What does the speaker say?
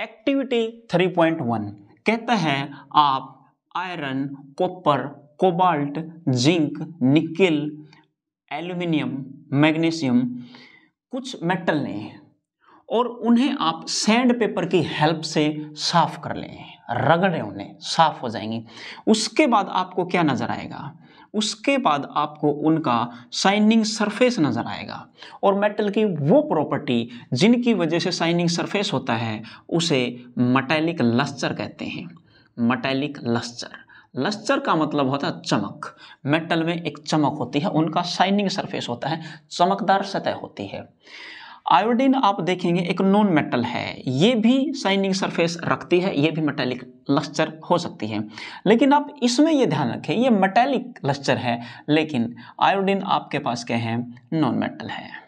Activity 3.1 कहता है, आप iron, copper, cobalt, zinc, nickel, aluminium, magnesium, कुछ मेटल लें और उन्हें आप सैंड पेपर की हेल्प से साफ़ कर लें। रगड़े उन्हें, साफ़ हो जाएँगी। उसके बाद आपको क्या नज़र आएगा? उसके बाद आपको उनका शाइनिंग सरफेस नज़र आएगा। और मेटल की वो प्रॉपर्टी जिनकी वजह से शाइनिंग सरफेस होता है, उसे मटैलिक लस्चर कहते हैं। मटैलिक लस्चर लस्चर का मतलब होता है चमक। मेटल में एक चमक होती है, उनका शाइनिंग सरफेस होता है, चमकदार सतह होती है। आयोडीन आप देखेंगे एक नॉन मेटल है। ये भी शाइनिंग सरफेस रखती है, ये भी मेटेलिक लस्चर हो सकती है। लेकिन आप इसमें ये ध्यान रखें, ये मेटेलिक लस्चर है, लेकिन आयोडीन आपके पास क्या है? नॉन मेटल है।